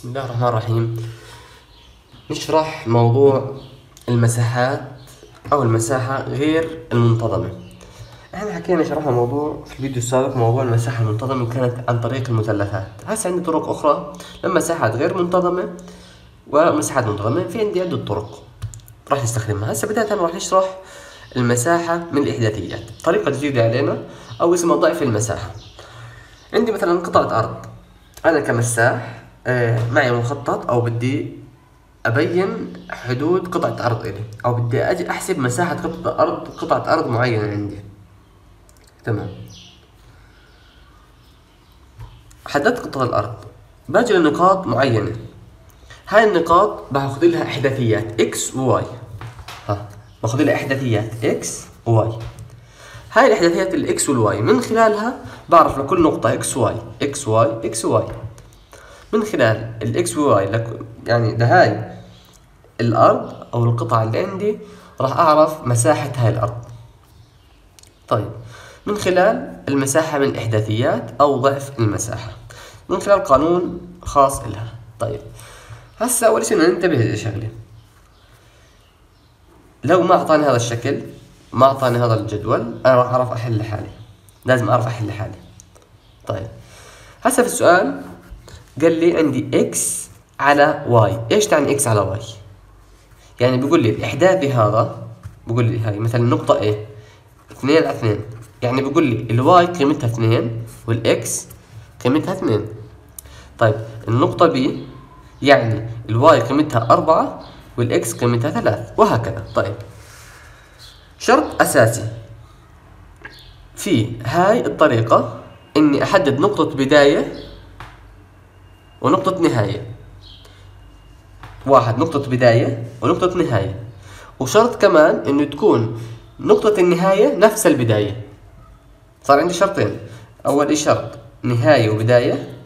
بسم الله الرحمن الرحيم. نشرح موضوع المساحات أو المساحة غير المنتظمة. إحنا حكينا شرحنا موضوع في الفيديو السابق موضوع المساحة المنتظمة كانت عن طريق المثلثات. هسه عندي طرق أخرى. لمساحات غير منتظمة ومساحات منتظمة في عندي عدة طرق راح نستخدمها. هسه بداية راح نشرح المساحة من الإحداثيات. طريقة جديدة علينا أو اسمها ضعف المساحة. عندي مثلا قطعة أرض. أنا كمساح معي مخطط أو بدي أبين حدود قطعة أرض إلي أو بدي أجي أحسب مساحة قطعة أرض قطعة أرض معينة عندي. تمام. حددت قطعة الأرض. باجي لنقاط معينة. هاي النقاط باخذ لها إحداثيات إكس وواي ها باخذ لها إحداثيات إكس وواي هاي الإحداثيات الإكس والواي من خلالها بعرف لكل نقطة إكس واي إكس واي إكس واي من خلال الإكس والواي لك يعني لهاي الأرض أو القطعة اللي عندي راح أعرف مساحة هاي الأرض. طيب من خلال المساحة من الإحداثيات أو ضعف المساحة. من خلال قانون خاص لها طيب هسا أول شيء ننتبه لشغلة. لو ما أعطاني هذا الشكل ما أعطاني هذا الجدول أنا راح أعرف أحل لحالي. لازم أعرف أحل لحالي. طيب هسا في السؤال قال لي عندي إكس على واي إيش تعني إكس على واي يعني بيقول لي الإحداثي هذا بيقول لي هاي مثلا النقطة A. اثنين على اثنين. يعني بيقول لي ال Y قيمتها اثنين وال X قيمتها اثنين. طيب النقطة B يعني ال Y قيمتها أربعة وال X قيمتها ثلاث. وهكذا. طيب شرط أساسي. في هاي الطريقة إني أحدد نقطة بداية ونقطة نهاية. واحد نقطة بداية ونقطة نهاية. وشرط كمان إنه تكون نقطة النهاية نفس البداية. صار عندي شرطين. أول شرط؟ نهاية وبداية.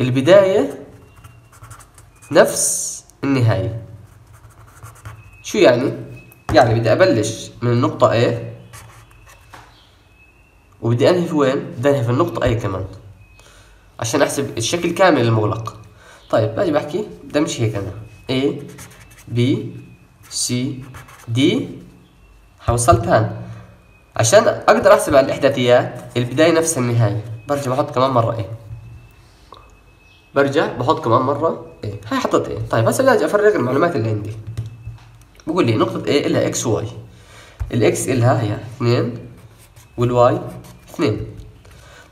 البداية نفس النهاية. شو يعني؟ يعني بدي أبلش من النقطة A وبدي أنهي في وين؟ بدي أنهي في النقطة A كمان عشان أحسب الشكل كامل المغلق. طيب باجي بحكي بدي أمشي هيك أنا. A B C D. حوصلت هان عشان أقدر أحسب على الإحداثيات البداية نفس النهاية. برجع بحط كمان مرة A. برجع بحط كمان مرة A. هاي حطيت A. طيب هسه بدي أفرغ المعلومات اللي عندي. بقول لي نقطة A إلها إكس وواي الإكس إلها هي اثنين والواي اثنين.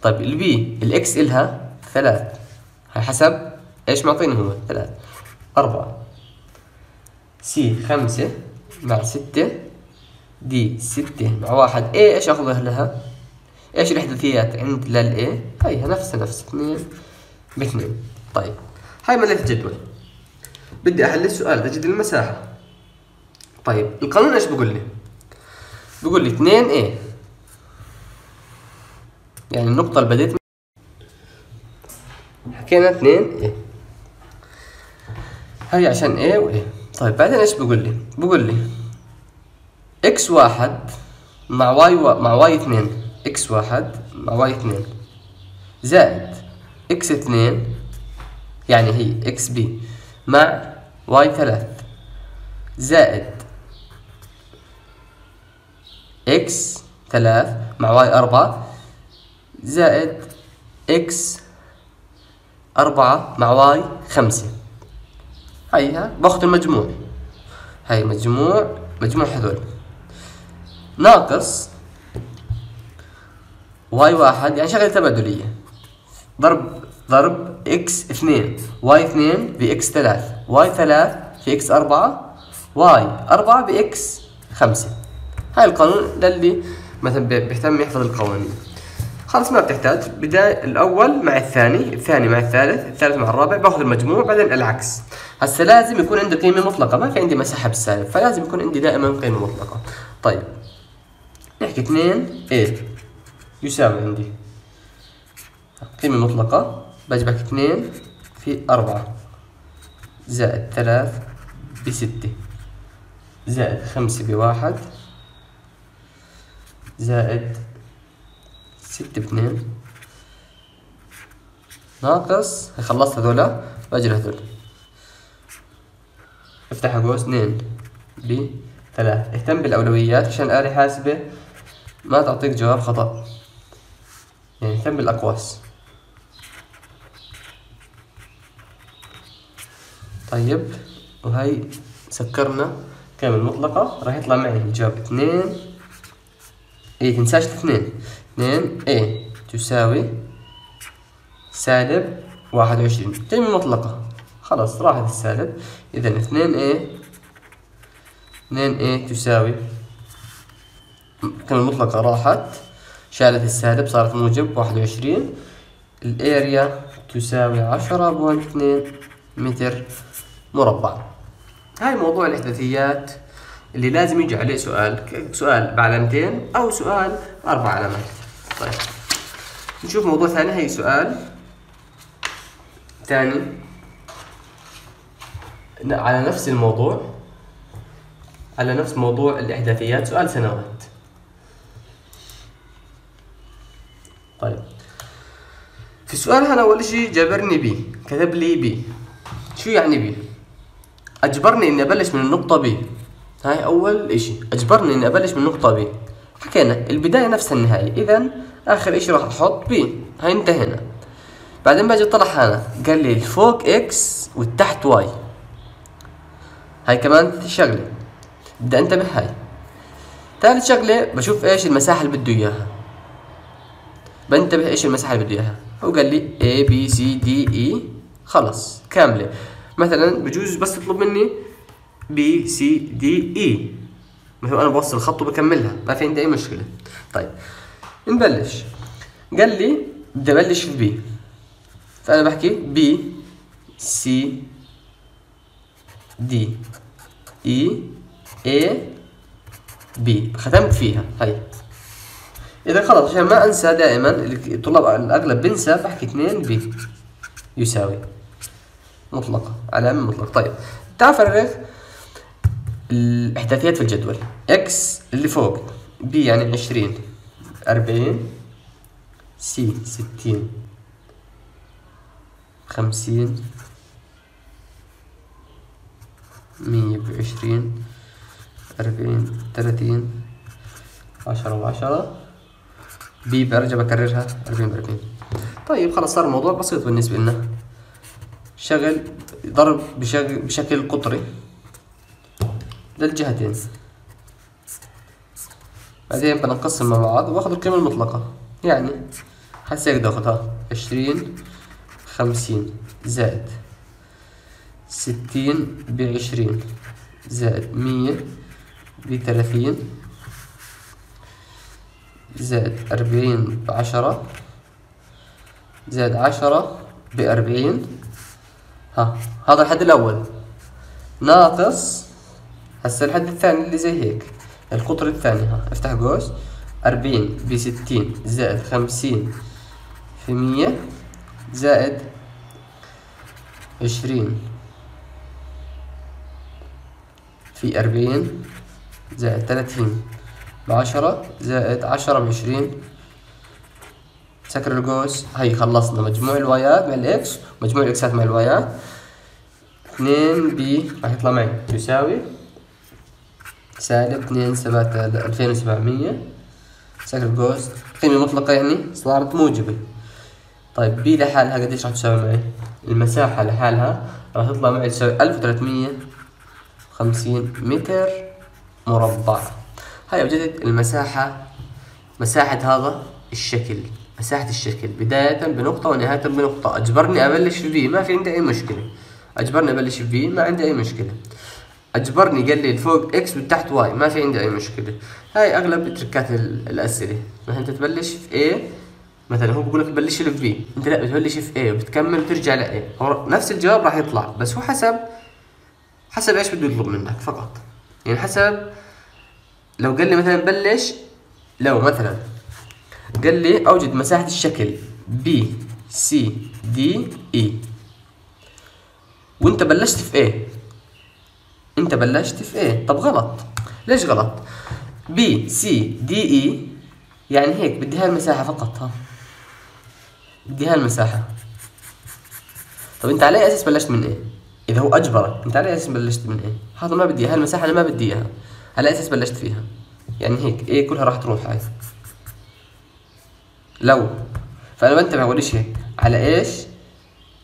طيب البي الإكس إلها ثلاث. هاي حسب إيش معطيني هو؟ ثلاث. أربعة. سي خمسة مع ستة. دي ستة مع واحد. A إيش أخذها لها؟ إيش الإحداثيات عند لل A هيها نفسها نفس اثنين باثنين طيب هاي مليت الجدول بدي أحل السؤال أجد المساحة. طيب القانون إيش بيقول لي؟ بيقول لي 2 a. يعني النقطة اللي بديت حكينا 2 a هاي عشان a و a طيب بعدين إيش بيقول لي؟ بيقول لي x واحد مع y و... مع y اثنين. x واحد مع y اثنين. زائد x اثنين يعني هي x b مع y ثلاث. زائد إكس ثلاث مع واي أربعة. زائد إكس أربعة مع واي خمسة. هيها باخذ المجموع. هاي مجموع مجموع هذول. ناقص Y واحد يعني شغلة تبادلية. ضرب ضرب إكس اثنين واي اثنين بإكس ثلاث واي ثلاث في إكس أربعة واي أربعة بإكس خمسة. هاي القانون للي مثلا بيهتم يحفظ القوانين. خلاص ما بتحتاج. بداية الأول مع الثاني الثاني مع الثالث الثالث مع الرابع باخذ المجموع بعدين العكس. هسه لازم يكون عندي قيمة مطلقة ما في عندي مساحة بالسالب فلازم يكون عندي دائما قيمة مطلقة. طيب نحكي 2 A يساوي عندي. قيمة مطلقة باجي بحكي 2 في 4 زائد 3 بستة زائد خمسة بواحد زائد ستة باثنين ناقص خلصت هذولا باجي لهذول أفتح قوس اثنين. ب ثلاث اهتم بالأولويات عشان آلة حاسبة ما تعطيك جواب خطأ. يعني اهتم بالأقواس. طيب وهي سكرنا كامل مطلقة راح يطلع معي الجواب اثنين. إيه تنساش الاثنين اثنين إيه تساوي سالب واحد وعشرين. قيمة مطلقة. خلاص راحت السالب. إذا اثنين إيه اثنين إيه تساوي القيمة المطلقة راحت. شالت السالب صارت موجب واحد وعشرين. الأريا تساوي عشرة بوينت اثنين متر مربع. هاي موضوع الإحداثيات اللي لازم يجي عليه سؤال. سؤال بعلامتين أو سؤال أربع علامات. طيب. نشوف موضوع ثاني. هي سؤال ثاني. على نفس الموضوع على نفس موضوع الإحداثيات سؤال سنوات. طيب. في السؤال هنا أول شيء جبرني B كتب لي B شو يعني B أجبرني إني أبلش من النقطة B هاي أول إشي. أجبرني إني أبلش من نقطة B حكينا البداية نفس النهاية. اذا آخر اشي راح أحط B هاي انتهينا. بعدين باجي اطلع هنا قال لي الفوق X والتحت Y هاي كمان شغلة. بدي أنتبه هاي. ثالث شغلة بشوف إيش المساحة اللي بده إياها. بنتبه إيش المساحة اللي بده إياها. هو قال لي A B C D E. خلص. كاملة. مثلا بجوز بس تطلب مني B C D E مثلا أنا بوصل الخط وبكملها. ما في عندي أي مشكلة. طيب. نبلش. قال لي بدي أبلش في B فأنا بحكي B C D E A B ختمت فيها. هاي. إذا خلص عشان ما أنسى دائما الطلاب الأغلب بنسى بحكي 2 B يساوي. مطلقة علامة مطلقة طيب. تعال فرغ الاحداثيات في الجدول. X اللي فوق. B يعني عشرين. أربعين سي ستين. خمسين مية بعشرين أربعين ثلاثين عشرة وعشرة. بي برجع بكررها. أربعين بأربعين. طيب خلاص صار الموضوع بسيط بالنسبة لنا. شغل ضرب بشكل قطري للجهتين. بعدين بنقسم مع بعض وآخذ القيمة المطلقة. يعني هسه أقدر اخذها عشرين خمسين زائد ستين بعشرين زائد مية بثلاثين زائد أربعين بعشرة زائد عشرة بأربعين. ها هذا الحد الأول. ناقص هسا الحد الثاني اللي زي هيك. القطر الثاني ها. افتح قوس أربعين بستين زائد خمسين في مية زائد عشرين في أربعين زائد ثلاثين بعشرة زائد عشرة بعشرين. سكر القوس هي خلصنا مجموع الوايات مع ال X مجموع الإكسات مع الوايات. اثنين B راح يطلع معي. يساوي؟ سالب اثنين سبعة ألفين وسبعمية. سكر القوس قيمة مطلقة يعني؟ صارت موجبة. طيب B لحالها قديش راح تساوي معي؟ المساحة لحالها راح تطلع معي تساوي ألف وثلاثمية وخمسين متر مربع. هاي وجدت المساحة مساحة هذا الشكل مساحة الشكل. بداية بنقطة ونهاية بنقطة. أجبرني أبلش في ما في عندي أي مشكلة. أجبرني أبلش في ما عندي أي مشكلة. أجبرني قال لي فوق X وتحت Y ما في عندي أي مشكلة. هاي أغلب تركات الأسئلة. مثلا أنت تبلش في A مثلا هو بقول لك بلش في B أنت لا بتبلش في A وبتكمل وترجع ل A. نفس الجواب راح يطلع بس هو حسب حسب إيش بده يطلب منك فقط. يعني حسب لو قال لي مثلا بلش لو مثلا قال لي أوجد مساحة الشكل B C D E. وأنت بلشت في A. انت بلشت في A؟ طب غلط. ليش غلط؟ B C D E يعني هيك بدي هاي المساحة فقط ها. بدي هاي المساحة طب انت على اي أساس بلشت من إيه؟ إذا هو أجبرك انت على اي أساس بلشت من إيه؟ هذا ما بدي إياها المساحه أنا ما بدي إياها. على أساس بلشت فيها. يعني هيك إيه كلها راح تروح هاي. لو. فأنا بنتبه أول شيء على إيش؟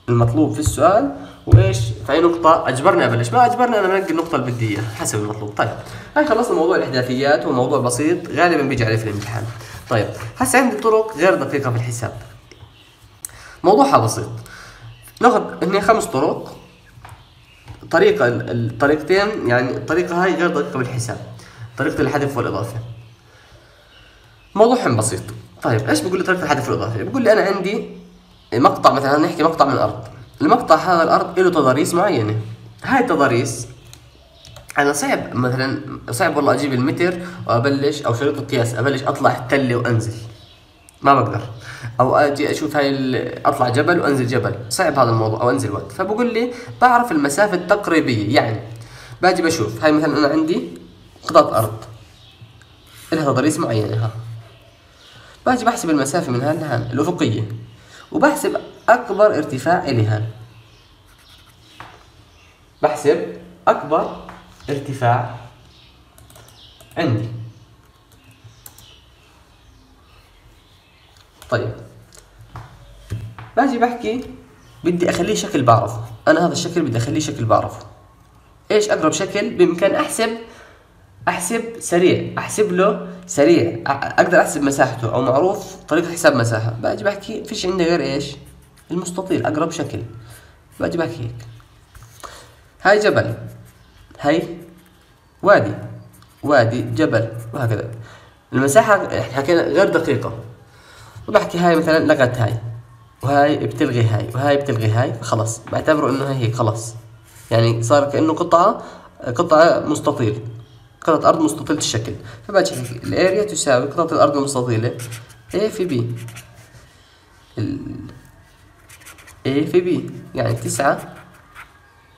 المطلوب في السؤال وإيش؟ في أي نقطة؟ أجبرني أبلش. ما أجبرني أنا بنقي النقطة اللي بدي اياها حسب المطلوب. طيب هاي خلصنا موضوع الاحداثيات هو موضوع بسيط غالبا بيجي عليه في الامتحان. طيب هسه عندي طرق غير دقيقة في الحساب. موضوعها بسيط. ناخذ هنا خمس طرق. طريقة الطريقتين يعني الطريقة هاي غير دقيقة بالحساب. طريقة الحذف والإضافة. موضوعهم بسيط. طيب إيش بيقول لي طريقة الحذف والإضافة؟ بيقول لي أنا عندي مقطع مثلا نحكي مقطع من الأرض. المقطع هذا الأرض له تضاريس معينة. هاي التضاريس أنا صعب مثلا صعب والله أجيب المتر وأبلش أو شريط القياس أبلش أطلع التله وأنزل. ما بقدر. أو أجي أشوف هاي أطلع جبل وأنزل جبل. صعب هذا الموضوع أو أنزل وقت. فبقول لي بعرف المسافة التقريبية. يعني باجي بشوف هاي مثلا أنا عندي قطعة أرض. لها تضاريس معينة ها. باجي بحسب المسافة من هان لهان الأفقية. وبحسب أكبر ارتفاع الها بحسب أكبر ارتفاع عندي. طيب باجي بحكي بدي أخليه شكل بعرفه أنا هذا الشكل بدي أخليه شكل بعرفه إيش أقرب شكل؟ بإمكان أحسب أحسب سريع أحسب له سريع. أقدر أحسب مساحته أو معروف طريقة حساب مساحة. باجي بحكي فيش عندي غير إيش؟ المستطيل أقرب شكل. باجي بحكي هيك. هاي جبل. هاي وادي. وادي جبل وهكذا. المساحة إحنا حكينا غير دقيقة. وبحكي هاي مثلا لغت هاي. وهاي بتلغي هاي. وهاي بتلغي هاي. خلص بعتبره إنه هي هيك. خلص يعني صار كأنه قطعة قطعة مستطيل. قطعة أرض مستطيلة الشكل. فباجي ال area تساوي قطعة الأرض المستطيلة A في B. ال A في B. يعني تسعة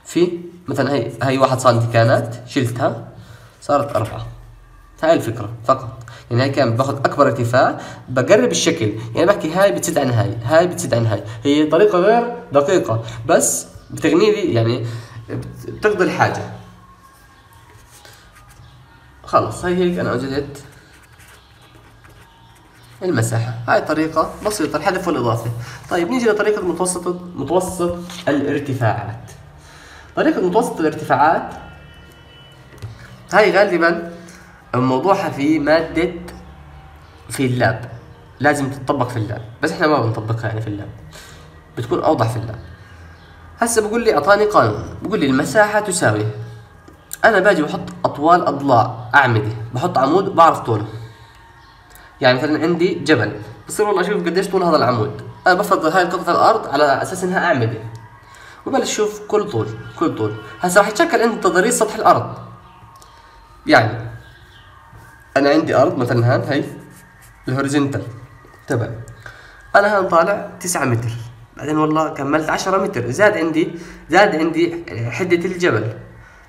في مثلا هي هي واحد سنتي كانت شلتها. صارت أربعة. هاي الفكرة فقط. يعني هاي كان باخذ أكبر ارتفاع. بقرب الشكل. يعني بحكي هاي بتزيد عن هاي. هاي بتزيد عن هاي. هي طريقة غير دقيقة. بس بتغني لي يعني بتقضي الحاجة. خلص هي هيك أنا وجدت المساحة. هاي طريقة بسيطة الحذف والإضافة. طيب نيجي لطريقة متوسط متوسط الارتفاعات. طريقة متوسط الارتفاعات هاي غالبا موضوعها في مادة في ال lab. لازم تطبق في ال lab بس إحنا ما بنطبقها يعني في ال lab. بتكون أوضح في ال lab. هسه بقول لي أعطاني قانون. بقول لي المساحة تساوي أنا باجي بحط أطوال أضلاع أعمدة بحط عمود بعرف طوله. يعني مثلا عندي جبل بصير والله أشوف قديش طول هذا العمود. أنا بفرض هاي قطعة الأرض على أساس إنها أعمدة. وبلش شوف كل طول كل طول. هسه راح يتشكل عندي تضاريس سطح الأرض. يعني أنا عندي أرض مثلا هان هي ال horizontal تبع. أنا هان طالع 9 متر. بعدين والله كملت 10 متر. زاد عندي زاد عندي حدة الجبل.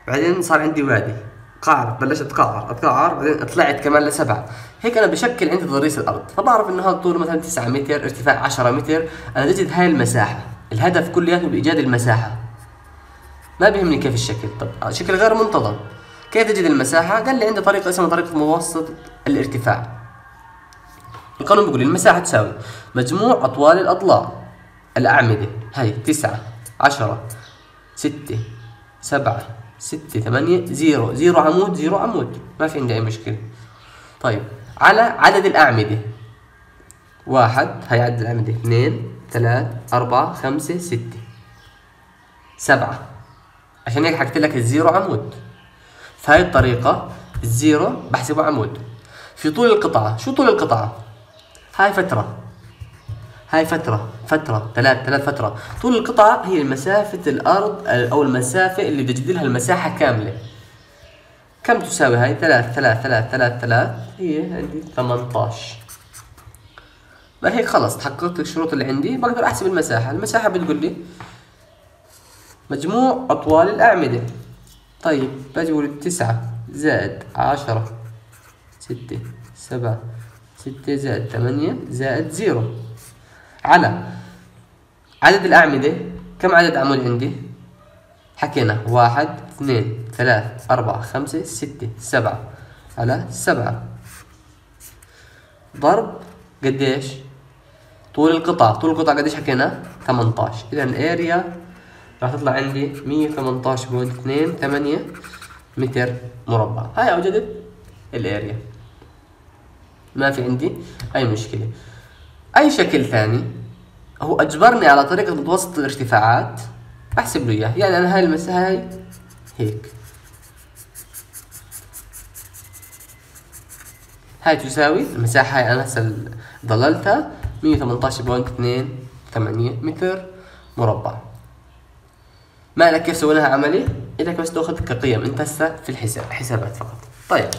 بعدين صار عندي وادي. قعر بلشت اتقعر اتقعر بعدين طلعت كمان لسبعة. هيك أنا بشكل عندي تضاريس الأرض. فبعرف إنه هذا طوله مثلا 9 متر ارتفاع 10 متر. أنا بجد هاي المساحة. الهدف كلياته بإيجاد المساحة. ما بيهمني كيف الشكل. طب شكل غير منتظم. كيف تجد المساحة؟ قال لي عندي طريقة اسمها طريقة متوسط الارتفاع. القانون بيقول المساحة تساوي مجموع أطوال الأضلاع الأعمدة. هاي تسعة عشرة ستة سبعة. ستة ثمانية zero zero عمود zero عمود. ما في عندي أي مشكلة. طيب على عدد الأعمدة. واحد هاي عدد الأعمدة. اثنين ثلاث أربعة خمسة ستة. سبعة. عشان هيك حكيت لك ال zero عمود. فهي الطريقة ال zero بحسبه عمود. في طول القطعة شو طول القطعة؟ هاي فترة. هاي فترة فترة ثلاث ثلاث فترة. طول القطعة هي مسافة الأرض أو المسافة اللي بدي لها المساحة كاملة. كم تساوي هاي؟ ثلاث ثلاث ثلاث ثلاث ثلاث. هي عندي 18 ما هيك خلص تحققت الشروط اللي عندي. بقدر أحسب المساحة. المساحة بتقول لي مجموع أطوال الأعمدة. طيب باجي بقول تسعة زائد عشرة ستة سبعة ستة زائد ثمانية زائد zero. على عدد الأعمدة كم عدد عمود عندي؟ حكينا واحد اثنين ثلاث أربعة خمسة ستة سبعة. على سبعة. ضرب قديش؟ طول القطع. طول القطع قديش حكينا؟ 18 اذا ال area راح تطلع عندي 118.28 متر مربع. هاي أوجدت الاريا ما في عندي أي مشكلة. أي شكل ثاني؟ هو أجبرني على طريقة متوسط الارتفاعات. أحسب له إياه. يعني أنا هاي المساحه هاي هيك. هاي تساوي المساحة هاي أنا هسه ضللتها. 118.28 متر مربع. ما لك كيف سويناها عملي؟ إذا بس تاخذ كقيم. أنت هسه في الحساب حسابات فقط. طيب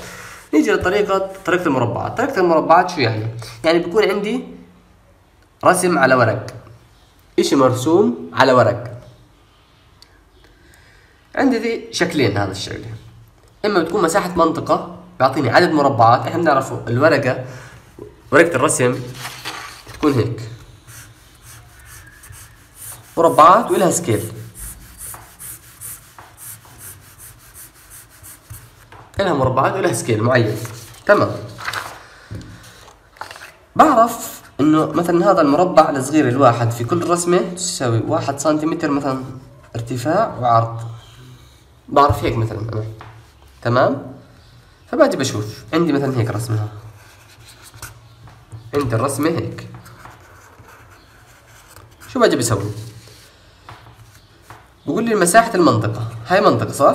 نيجي لطريقة طريقة المربعات. طريقة المربعات شو يعني؟ يعني بيكون عندي رسم على ورق. إشي مرسوم على ورق؟ عندي ذي شكلين هذا الشغله إما بتكون مساحة منطقة بيعطيني عدد مربعات إحنا بنعرفه الورقة ورقة الرسم تكون هيك. مربعات ولها scale لها مربعات ولها scale معين. تمام. بعرف إنه مثلا هذا المربع الصغير الواحد في كل رسمة تساوي واحد سنتيمتر مثلا ارتفاع وعرض. بعرف هيك مثلا أنا. تمام؟ فباجي بشوف. عندي مثلا هيك رسمها عندي الرسمة هيك. شو باجي بسوي؟ بقول لي مساحة المنطقة. هاي منطقة صح؟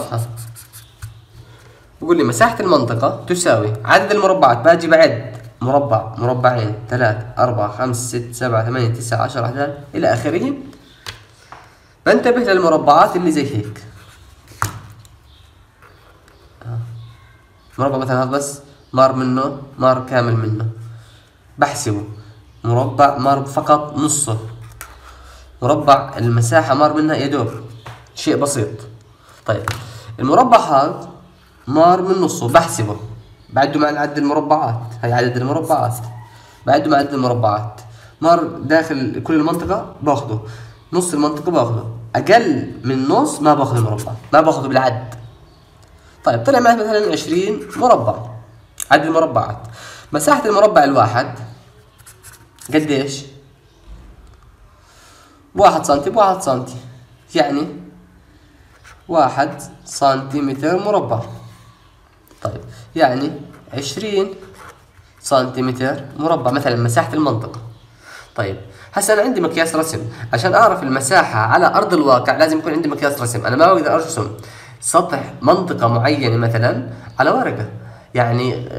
بقول لي مساحة المنطقة تساوي عدد المربعات. باجي بعد. مربع مربعين ثلاث أربعة خمس ست سبعة ثمانية تسعة عشرة 11 إلى آخره. بنتبه للمربعات اللي زي هيك مربع مثلا هذا بس مار منه مار كامل منه. بحسبه. مربع مار فقط نصه. مربع المساحة مار منها يدوب شيء بسيط. طيب. المربع هذا مار من نصه. بحسبه. بعده مع عدد المربعات هاي عدد المربعات. بعده مع عدد المربعات مار داخل كل المنطقة باخده. نص المنطقة باخده. أقل من نص ما باخذ المربع ما باخذه بالعد. طيب طلع معي مثلا 20 مربع. عدد المربعات. مساحة المربع الواحد قديش؟ واحد سنتي بواحد سنتي. يعني واحد سنتيمتر مربع. طيب يعني عشرين سنتيمتر مربع مثلا مساحة المنطقة. طيب هسه أنا عندي مقياس رسم. عشان أعرف المساحة على أرض الواقع لازم يكون عندي مقياس رسم. أنا ما بقدر أرسم سطح منطقة معينة مثلا على ورقة. يعني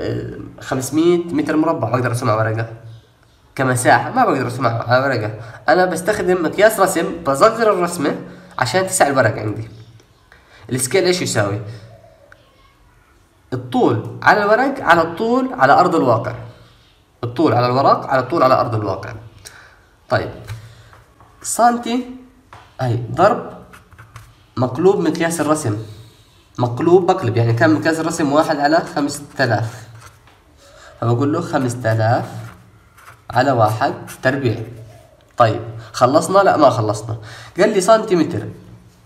500 آه، متر مربع بقدر أرسمها على ورقة. كمساحة ما بقدر أرسمها على ورقة. أنا بستخدم مقياس رسم بصغر الرسمة عشان تسع الورق عندي. السكيل إيش يساوي؟ الطول على الورق على الطول على أرض الواقع. الطول على الورق على الطول على أرض الواقع. طيب. سنتي أي ضرب مقلوب مقياس الرسم. مقلوب بقلب يعني كان مقياس الرسم واحد على خمسة آلاف فبقول له خمسة آلاف على واحد تربيع. طيب. خلصنا؟ لا ما خلصنا. قال لي سنتيمتر.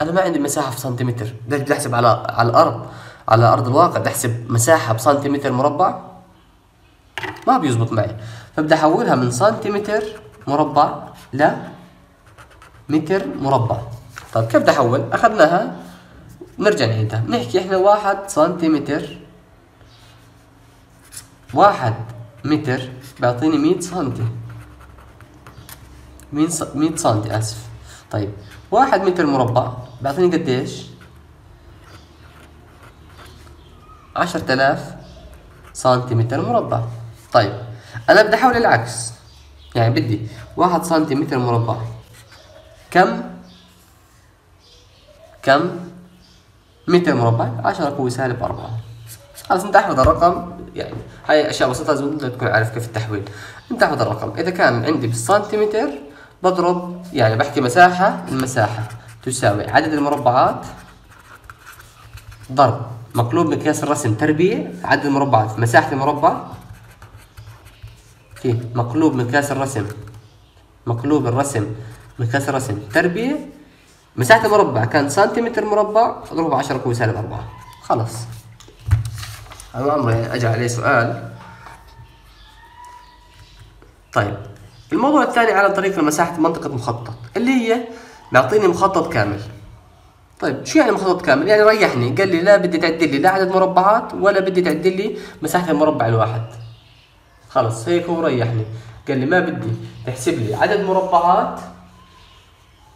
أنا ما عندي مساحة في سنتيمتر. بدي احسب على على الأرض. على أرض الواقع بدي أحسب مساحة بسنتيمتر مربع. ما بيزبط معي. فبدي أحولها من سنتيمتر مربع ل متر مربع. طيب كيف بدي أحول؟ أخذناها. نرجع نعيدها نحكي إحنا واحد سنتيمتر. واحد متر بيعطيني مية سنتي. مية سنتي آسف. طيب واحد متر مربع بيعطيني قديش؟ عشرة آلاف سنتيمتر مربع. طيب أنا بدي أحول العكس. يعني بدي واحد سنتيمتر مربع. كم؟ كم؟ متر مربع. عشرة قوة سالب أربعة. خلاص انت أحفظ الرقم. يعني هاي أشياء بسيطة لازم تكون عارف كيف التحويل. انت أحفظ الرقم. إذا كان عندي بالسنتيمتر بضرب يعني بحكي مساحة المساحة تساوي عدد المربعات ضرب. مقلوب مقياس الرسم تربيع عدد المربعات مساحة المربع. في مقلوب مقياس الرسم مقلوب الرسم مقياس الرسم تربيع مساحة المربع كان سنتيمتر مربع اضربه 10 قوة سالب 4 خلاص. هذا عمره يعني اجى عليه سؤال. طيب الموضوع الثاني على طريق مساحة منطقة مخطط اللي هي نعطيني مخطط كامل. طيب شو يعني مخطط كامل؟ يعني ريحني. قال لي لا بدي تعدل لي لا عدد مربعات ولا بدي تعدل لي مساحة المربع الواحد. خلص هيك هو ريحني. قال لي ما بدي تحسب لي عدد مربعات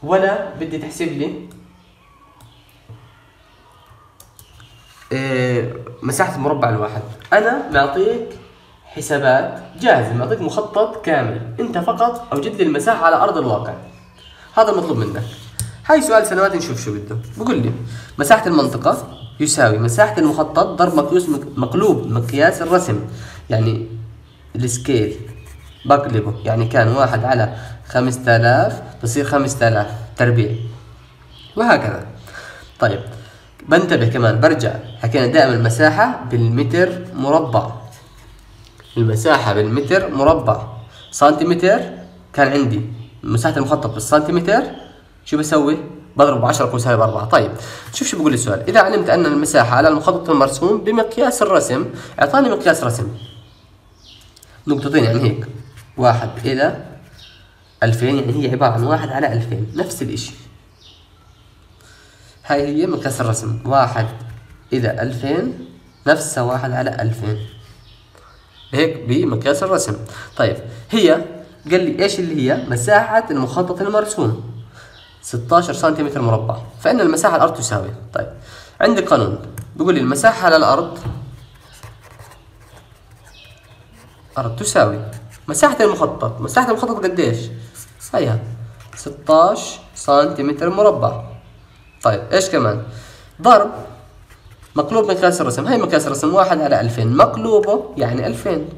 ولا بدي تحسب لي إيه مساحة المربع الواحد. أنا معطيك حسابات جاهزة معطيك مخطط كامل. أنت فقط أوجد لي المساحة على أرض الواقع. هذا المطلوب منك. هاي سؤال سنوات نشوف شو بده. بقول لي مساحة المنطقة يساوي مساحة المخطط ضرب مقياس مقلوب مقياس الرسم. يعني السكيل بقلبه يعني كان واحد على خمسة آلاف بصير خمسة آلاف تربيع. وهكذا. طيب بنتبه كمان برجع. حكينا دائما المساحة بالمتر مربع. المساحة بالمتر مربع. سنتيمتر كان عندي. مساحة المخطط بالسنتيمتر شو بسوي؟ بضرب ب 10 قوس سالب 4 طيب شوف شو بقول السؤال. إذا علمت أن المساحة على المخطط المرسوم بمقياس الرسم إعطاني مقياس رسم. نقطتين يعني هيك. واحد إلى 2000 يعني هي عبارة عن واحد على 2000 نفس الإشي. هاي هي مقياس الرسم. واحد إلى 2000 نفسها واحد على 2000 هيك بمقياس الرسم. طيب هي قال لي إيش اللي هي؟ مساحة المخطط المرسوم. 16 سنتيمتر مربع. فإن المساحة على الأرض تساوي. طيب. عندي قانون. بيقول لي المساحة على الأرض أرض تساوي. مساحة المخطط. مساحة المخطط قديش؟ هيها 16 سنتيمتر مربع. طيب. إيش كمان؟ ضرب مقلوب مقياس الرسم. هاي مقياس الرسم. واحد على 2000 مقلوبه يعني 2000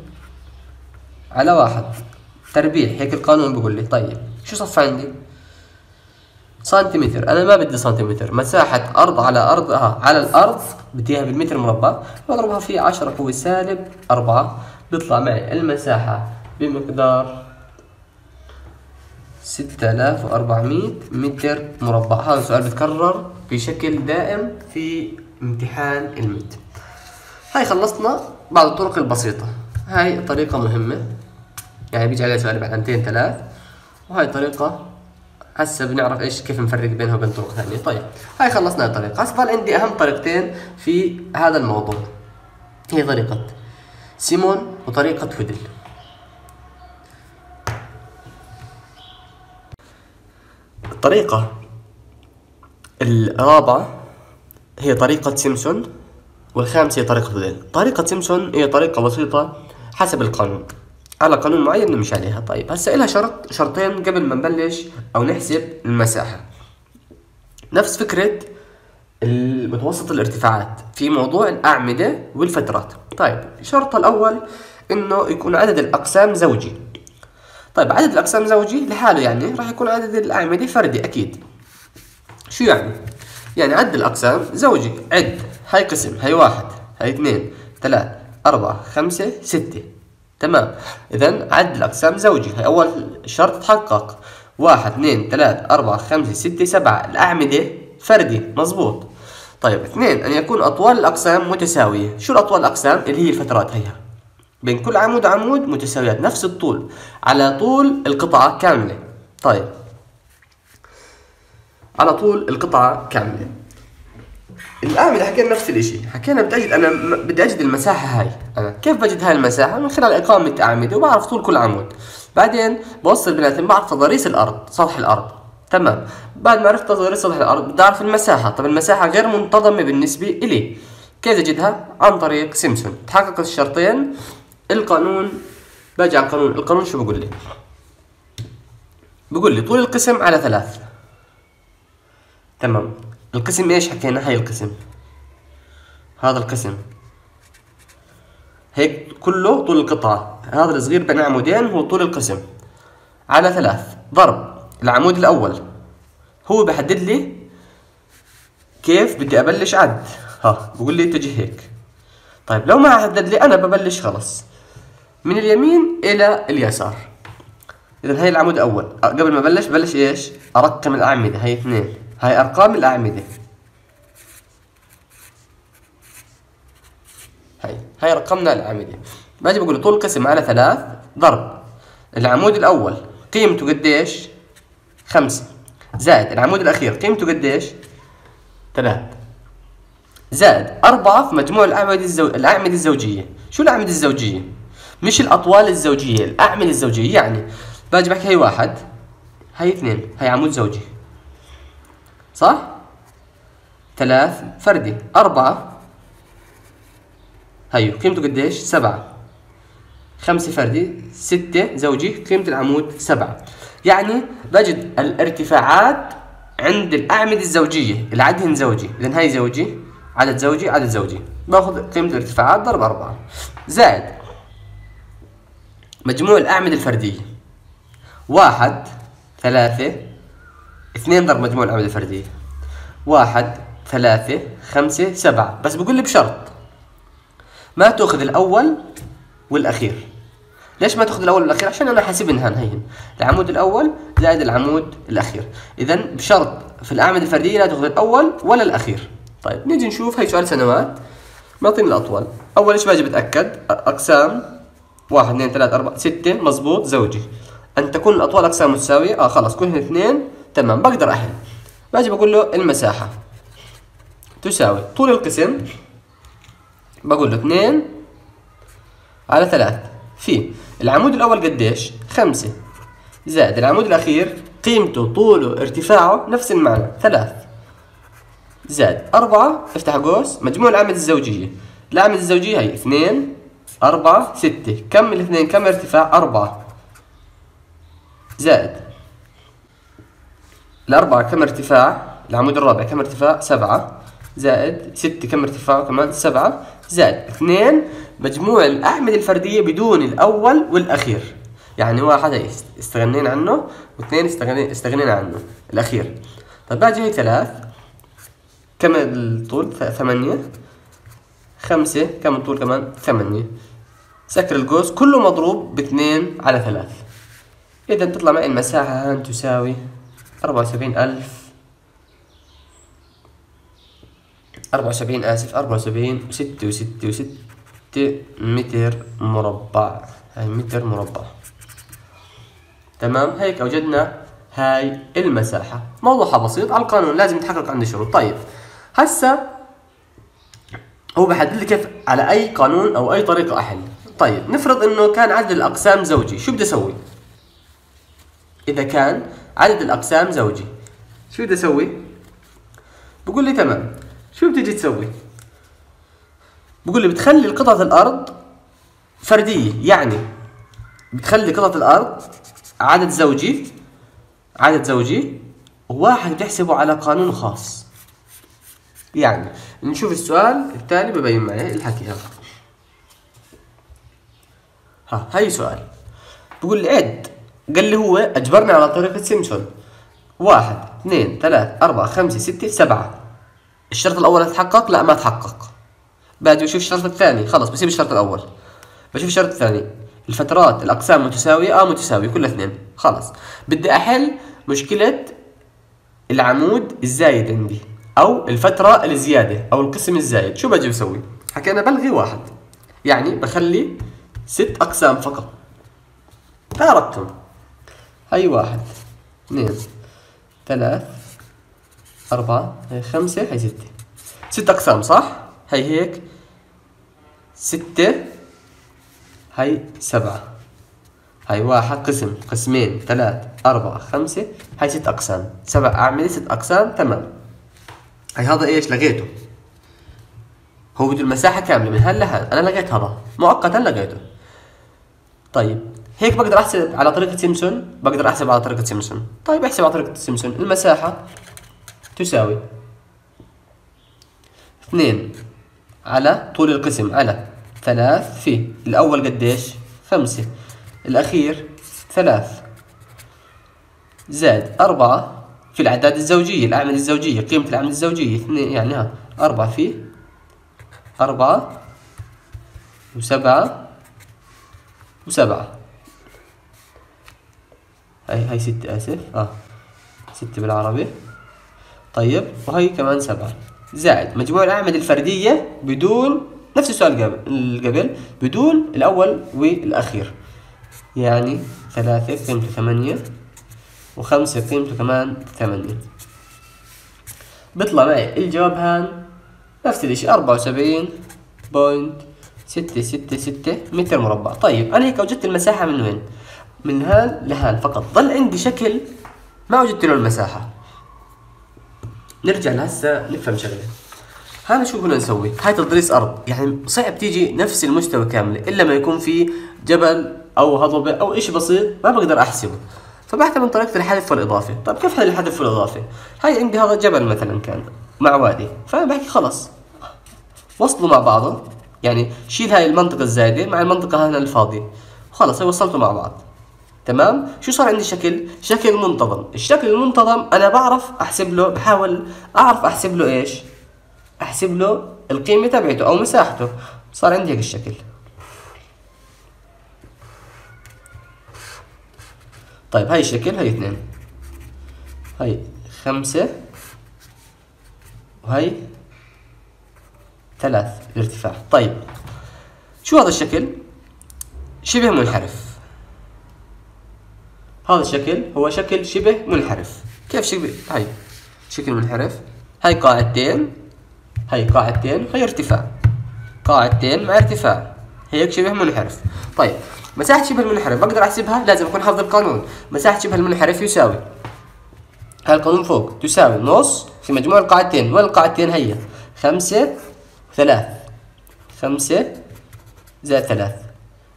على واحد. تربيع. هيك القانون بيقول لي. طيب. شو صف عندي؟ سنتيمتر. أنا ما بدي سنتيمتر. مساحة أرض على ارض آه على الأرض بديها بالمتر مربع. بضربها في 10 قوة سالب 4 بيطلع معي المساحة بمقدار 6400 متر مربع. هذا السؤال بتكرر بشكل دائم في امتحان المد هاي خلصنا بعض الطرق البسيطة. هاي طريقة مهمة. يعني بيجي عليها سؤال بعد سنتين ثلاث وهاي طريقة هسه بنعرف إيش كيف نفرق بينها وبين طرق ثانية. طيب هاي خلصنا الطريقة. هسه ضل عندي أهم طريقتين في هذا الموضوع. هي طريقة سيمون وطريقة هودل. الطريقة الرابعة هي طريقة سيمسون والخامسة هي طريقة هودل. طريقة سيمسون هي طريقة بسيطة حسب القانون. على قانون معين نمشي عليها. طيب هسه إلها شرط شرطين قبل ما نبلش أو نحسب المساحة. نفس فكرة المتوسط الارتفاعات في موضوع الأعمدة والفترات. طيب الشرط الأول إنه يكون عدد الأقسام زوجي. طيب عدد الأقسام زوجي لحاله يعني راح يكون عدد الأعمدة فردي أكيد. شو يعني؟ يعني عد الأقسام زوجي. عد هاي قسم هاي واحد هاي اثنين ثلاث أربعة خمسة ستة. تمام. إذا عد الأقسام زوجي. هاي أول شرط تحقق. واحد اثنين ثلاث أربعة خمسة ستة سبعة. الأعمدة فردي. مظبوط. طيب اثنين أن يكون أطوال الأقسام متساوية. شو الأطوال الأقسام؟ اللي هي الفترات هيها. بين كل عمود وعمود متساويات نفس الطول على طول القطعة كاملة. طيب. على طول القطعة كاملة. الأعمدة حكينا نفس الإشي. حكينا بدي أجد أنا بدي أجد المساحة هاي. أنا كيف بجد هاي المساحة؟ من خلال إقامة أعمدة وبعرف طول كل عمود. بعدين بوصل بيناتهم بعرف تضاريس الأرض سطح الأرض. تمام. بعد ما عرفت تضاريس سطح الأرض بدي أعرف المساحة. طب المساحة غير منتظمة بالنسبة إلي. كيف أجدها؟ عن طريق سيمسون. تحقق الشرطين. القانون باجي على القانون. القانون شو بقول لي؟ بقول لي طول القسم على ثلاث تمام. القسم إيش حكينا؟ هاي القسم. هذا القسم. هيك كله طول القطعة. هذا الصغير بين عمودين هو طول القسم. على ثلاث. ضرب. العمود الأول. هو بحدد لي كيف بدي أبلش عد. ها بقول لي اتجه هيك. طيب لو ما حدد لي أنا ببلش خلص. من اليمين إلى اليسار. إذا هاي العمود الأول قبل ما أبلش بلش إيش؟ أرقم الأعمدة. هاي اثنين. هاي أرقام الأعمدة. هاي هاي رقمنا الأعمدة. باجي بقول طول القسم على ثلاث ضرب. العمود الأول قيمته قديش؟ خمسة. زائد العمود الأخير قيمته قديش؟ ثلاث زائد أربعة في مجموع الأعمدة الزو... الأعمدة الزوجية. شو الأعمدة الزوجية؟ مش الأطوال الزوجية الأعمدة الزوجية يعني. باجي بحكي هي واحد هي اثنين هي عمود زوجي. صح؟ ثلاث فردي أربعة. هيو قيمته قديش؟ سبعة. خمسة فردي ستة. زوجي قيمة العمود؟ سبعة. يعني بجد الارتفاعات عند الأعمدة الزوجية اللي زوجي. لأن هاي زوجي عدد زوجي عدد زوجي. باخذ قيمة الارتفاعات ضرب أربعة. زائد مجموع الأعمدة الفردية. واحد ثلاثة اثنين ضرب مجموع الأعمدة الفردية واحد ثلاثة خمسة سبعة. بس بقول لي بشرط. ما تأخذ الأول والأخير. ليش ما تأخذ الأول والأخير؟ عشان أنا حاسبنها هين العمود الأول زائد العمود الأخير. اذا بشرط في الأعمدة الفردية لا تأخذ الأول ولا الأخير. طيب نيجي نشوف هي سؤال سنوات. معطيني الأطول. أول إيش باجي بتاكد أقسام. واحد اثنين ثلاثة أربعة ستة. مزبوط زوجي. أن تكون الأطوال أقسام متساوية. آه خلاص كلهن اثنين تمام بقدر أحل. باجي بقول له المساحة. تساوي طول القسم بقول له اثنين على ثلاث في العمود الأول قديش؟ خمسة. زائد العمود الأخير قيمته طوله ارتفاعه نفس المعنى ثلاث. زائد أربعة افتح قوس مجموع الأعمدة الزوجية. الأعمدة الزوجية هي اثنين أربعة ستة. كم الاثنين؟ كم ارتفاع؟ أربعة. زائد الأربعة كم ارتفاع؟ العمود الرابع كم ارتفاع؟ سبعة. زائد ستة كم ارتفاعه كمان؟ سبعة. زائد اثنين. مجموع الأعمدة الفردية بدون الأول والأخير. يعني واحد استغنينا عنه واثنين استغنينا عنه الأخير. طيب باجي هي ثلاث. كم الطول؟ ثمانية. خمسة. كم الطول كمان؟ ثمانية. سكر القوس كله مضروب باثنين على ثلاث. إذا تطلع معي المساحة هان تساوي أربعة وسبعين ألف. أربعة وسبعين آسف أربعة وسبعين ستة وستة وستة متر مربع. هاي متر مربع. تمام؟ هيك أوجدنا هاي المساحة. موضوعها بسيط على القانون لازم يتحقق عندي شروط. طيب هسا هو بحدد لي كيف على أي قانون أو أي طريقة أحل. طيب نفرض إنه كان عدد الأقسام زوجي شو بدي أسوي؟ إذا كان عدد الأقسام زوجي. شو بدي أسوي؟ بقول لي تمام. شو بتيجي تسوي؟ بقول لي بتخلي قطعة الأرض فردية يعني بتخلي قطعة الأرض عدد زوجي عدد زوجي وواحد بتحسبه على قانون خاص. يعني نشوف السؤال التالي ببين معي الحكي. هذا ها هاي سؤال. بقول لي عد. قال لي هو أجبرني على طريقة سيمسون واحد اثنين ثلاث أربعة خمسة ستة سبعة. الشرط الأول تحقق؟ لا ما تحقق. بعد بشوف الشرط الثاني. خلص بسيب الشرط الأول. بشوف الشرط الثاني. الفترات الأقسام متساوية؟ آه متساوية كل اثنين. خلص بدي أحل مشكلة العمود الزايد عندي أو الفترة الزيادة أو القسم الزايد. شو بجي بسوي؟ حكينا بلغي واحد. يعني بخلي ست أقسام فقط. لا هاي واحد. اثنين ثلاث أربعة هاي خمسة هاي ستة. ست أقسام صح؟ هاي هيك. ستة هاي سبعة. هاي واحد قسم قسمين ثلاث أربعة خمسة هاي ست أقسام. سبع أعمدة ست أقسام تمام هاي هذا إيش؟ لقيته. هو بده المساحة كاملة من هلا لهان أنا لقيت هذا. مؤقتا لقيته. طيب هيك بقدر أحسب على طريقة سمبسون؟ بقدر أحسب على طريقة سمبسون. طيب أحسب على طريقة سمبسون. المساحة تساوي اثنين على طول القسم على ثلاث في. الأول قديش؟ خمسة. الأخير ثلاث. زائد أربعة في الأعداد الزوجية الأعمدة الزوجية قيمة الأعمدة الزوجية اثنين يعني ها أربعة في أربعة وسبعة وسبعة. هاي هاي ستة آسف. آه. ستة بالعربي. طيب وهي كمان سبعة. زائد مجموع الأعمدة الفردية بدون نفس السؤال قبل قبل بدون الأول والأخير. يعني ثلاثة قيمته ثمانية وخمسة قيمته كمان ثمانية. بيطلع معي الجواب هان نفس الإشي أربعة وسبعين بوينت ستة ستة ستة متر مربع. طيب أنا هيك وجدت المساحة من وين؟ من هان لهان فقط. ضل عندي شكل ما وجدت له المساحة. نرجع لهسه نفهم شغلة. هذا شو بدنا نسوي؟ هاي تضريس أرض. يعني صعب تيجي نفس المستوى كاملة إلا ما يكون في جبل أو هضبة أو إشي بسيط ما بقدر أحسبه. فبعتمد طريقة الحذف والإضافة. طيب كيف هاي الحذف والإضافة؟ هاي عندي هذا جبل مثلا كان مع وادي. فأنا بحكي خلص وصلوا مع بعضه. يعني شيل هاي المنطقة الزايدة مع المنطقة هنا الفاضية. خلص هي وصلتوا مع بعض. تمام؟ شو صار عندي شكل؟ شكل منتظم. الشكل المنتظم أنا بعرف أحسب له بحاول أعرف أحسب له إيش؟ أحسب له القيمة تبعته أو مساحته. صار عندي هيك الشكل. طيب هاي الشكل هاي اثنين. هاي خمسة وهي ثلاث الارتفاع. طيب شو هذا الشكل؟ شبه منحرف. هذا الشكل هو شكل شبه منحرف. كيف شبه؟ هاي. شكل منحرف. هاي قاعدتين. هاي قاعدتين. هاي ارتفاع. قاعدتين مع ارتفاع. هيك شبه منحرف. طيب مساحة شبه المنحرف بقدر أحسبها؟ لازم أكون حافظ القانون. مساحة شبه المنحرف يساوي. هاي القانون فوق. تساوي نص في مجموع القاعدتين. وين القاعدتين هي خمسة ثلاث. خمسة زائد ثلاث.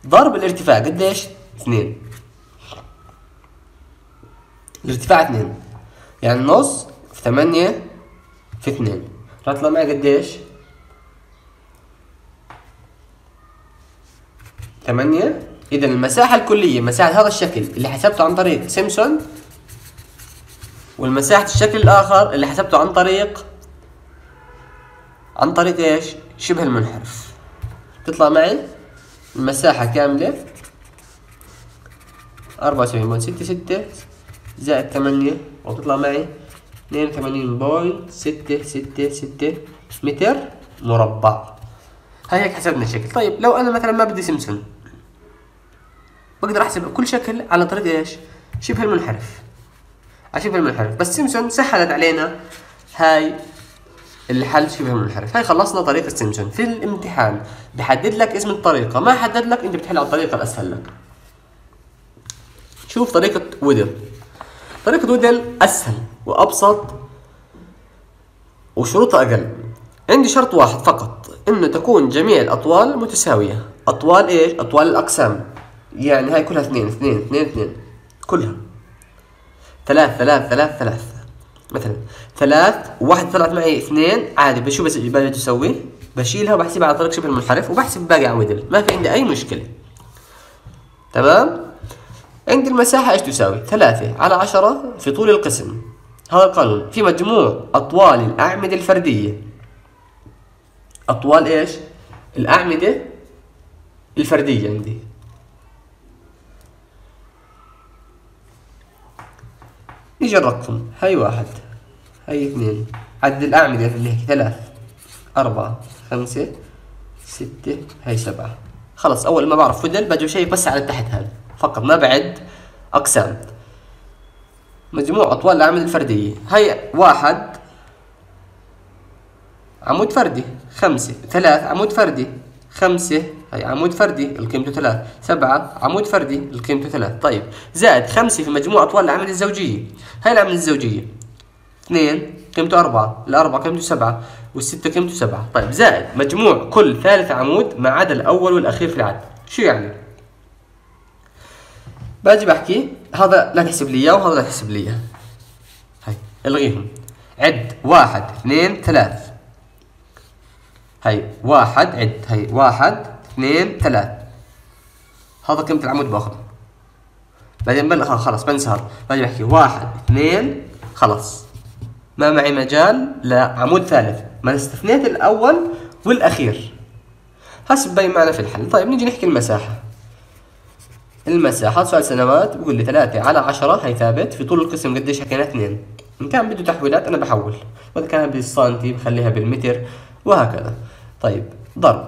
ضرب الارتفاع قديش؟ اثنين. الارتفاع اثنين يعني نص في ثمانية في اثنين راح يطلع معي قديش؟ ثمانية إذا المساحة الكلية مساحة هذا الشكل اللي حسبته عن طريق سيمسون والمساحة الشكل الآخر اللي حسبته عن طريق عن طريق إيش؟ شبه المنحرف. تطلع معي؟ المساحة كاملة. أربعة وسبعين point ستة ستة. زائد ثمانية وتطلع معي. اثنين وثمانين point ستة ستة ستة متر مربع. هاي هيك حسبنا الشكل. طيب لو أنا مثلا ما بدي سمبسون بقدر أحسب كل شكل على طريق إيش؟ شبه المنحرف. على شبه المنحرف. بس سيمسون سهلت علينا هاي الحل شبه منحرف هاي خلصنا طريقة سيمسون في الامتحان بحدد لك اسم الطريقة. ما حدد لك أنت بتحل على الطريقة الأسهل لك. شوف طريقة ويدل طريقة ويدل أسهل وأبسط وشروطها أقل. عندي شرط واحد فقط إنه تكون جميع الأطوال متساوية. أطوال إيش؟ أطوال الأقسام. يعني هاي كلها اثنين اثنين اثنين اثنين. كلها. ثلاث ثلاث ثلاث ثلاث. مثلا ثلاث وواحد طلعت معي اثنين. عادي بشو بس باجي تسوي؟ بشيلها وبحسبها على طريق شبه المنحرف وبحسب باقي عويدل. ما في عندي أي مشكلة. تمام؟ عندي المساحة إيش تساوي؟ ثلاثة على عشرة في طول القسم. هذا القانون. في مجموع أطوال الأعمدة الفردية. أطوال إيش؟ الأعمدة الفردية عندي. نيجي نرقم. هاي واحد. هاي اثنين. عدد الأعمدة اللي هيك. ثلاث. أربعة. خمسة. ستة. هاي سبعة. خلص. أول ما بعرف فدل بجي شيء بس على تحت هذا. فقط ما بعد أقسام. مجموع أطوال الأعمدة الفردية هاي واحد عمود فردي. خمسة. ثلاث عمود فردي. خمسة هي عمود فردي القيمته ثلاث. سبعة عمود فردي القيمته ثلاث. طيب زائد خمسة في مجموع أطوال العمل الزوجية. هاي العمل الزوجية. اثنين قيمته أربعة. الأربعة قيمته سبعة. والستة قيمته سبعة. طيب زائد مجموع كل ثالث عمود ما عدا الأول والأخير في العد شو يعني؟ باجي بحكي هذا لا تحسب لي إياه وهذا لا تحسب لي إياه. هاي إلغيهم. عد واحد اثنين ثلاث. هاي واحد عد. هاي واحد اثنين ثلاث. هذا قيمة العمود باخذه بعدين بل خلاص بنسى هذا. باجي بحكي واحد اثنين خلاص. ما معي مجال لعمود ثالث. ما استثنيت الأول والأخير. هسه باين معنا في الحل. طيب نيجي نحكي المساحة. المساحة سؤال سنوات بقول لي ثلاثة على عشرة هي ثابت. في طول القسم قديش حكينا اثنين. إن كان بده تحويلات أنا بحول. وإذا كان بالسنتي بخليها بالمتر وهكذا. طيب ضرب.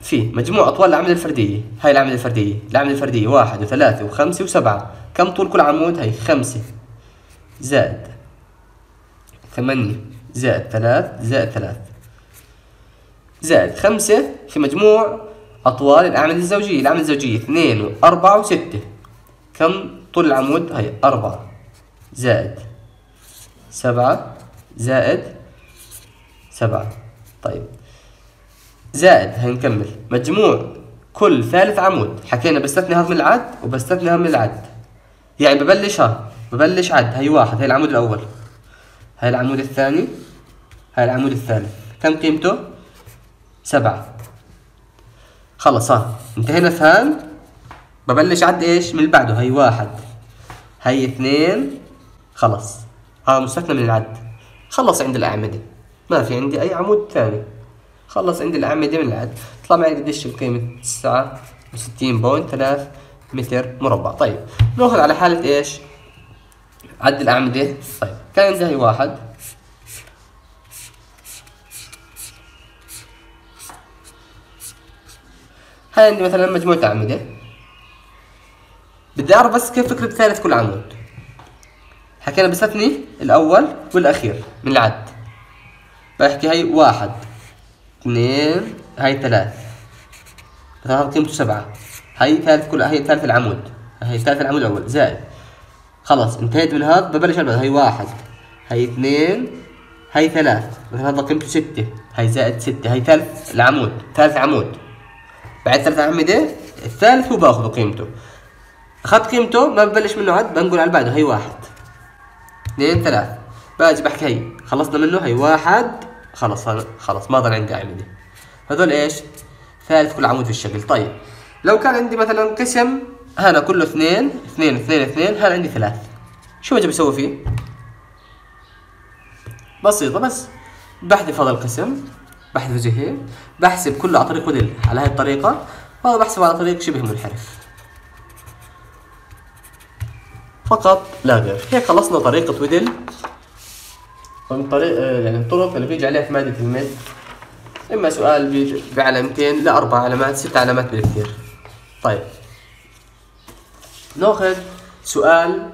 في مجموع أطوال الأعمدة الفردية. هاي الأعمدة الفردية. الأعمدة الفردية واحد وثلاثة وخمسة وسبعة. كم طول كل عمود؟ هاي خمسة. زائد ثمانية. زائد ثلاث. زائد ثلاث. زائد خمسة في مجموع أطوال الأعمدة الزوجية. الأعمدة الزوجية اثنين وأربعة وستة. كم طول العمود؟ هاي أربعة. زائد سبعة. زائد سبعة. طيب. زائد هنكمل مجموع كل ثالث عمود. حكينا بستثني من العد وبستثني من العد. يعني ببلش ها ببلش عد. هي واحد هي العمود الأول. هاي العمود الثاني هاي العمود الثالث. كم قيمته؟ سبعة. خلص ها. انتهينا ثان ببلش عد إيش؟ من اللي بعده. هي واحد. هي اثنين. خلص. ها مستثنى من العد. خلص عند الأعمدة. ما في عندي أي عمود ثاني. خلص عندي الأعمدة من العد. طلع معي قديش بوينت ثلاث متر مربع. طيب نأخذ على حالة إيش؟ عد الأعمدة. طيب كان عندي هي واحد. هاي عندي مثلا مجموعة أعمدة. بدي أعرف بس كيف فكرة ثالث كل عمود. حكينا بستثني الأول والأخير من العد. بحكي هي واحد اثنين هاي ثلاث. هذا قيمته سبعة. هاي ثالث كل هاي ثالث العمود. هاي ثالث العمود الأول. زائد. خلاص انتهيت من هذا. ببلش أبدأ هاي واحد. هاي اثنين. هاي ثلاث. مثلا هذا قيمته ستة. هاي زائد ستة. هاي ثالث العمود. ثالث عمود. بعد ثالث أعمدة الثالث هو قيمته. أخذت قيمته ما ببلش منه عد بنقول على بعده هي واحد. اثنين ثلاث باجي بحكي هي خلصنا منه هي واحد خلص خلص ما ضل عندي أعمدة هذول إيش؟ ثالث كل عمود في الشكل. طيب لو كان عندي مثلا قسم هنا كله اثنين اثنين اثنين اثنين هنا عندي ثلاث. شو بجي بسوي فيه؟ بسيطة بس. بحذف هذا القسم. بحذف زي هيك بحسب كله على طريق ودل على هاي الطريقة وهذا بحسب على طريق شبه منحرف. فقط لا غير. هيك خلصنا طريقة ودل من طريق يعني الطرق اللي بيجي عليها في مادة المد إما سؤال بعلامتين لأربع علامات ست علامات بالكثير. طيب. ناخذ سؤال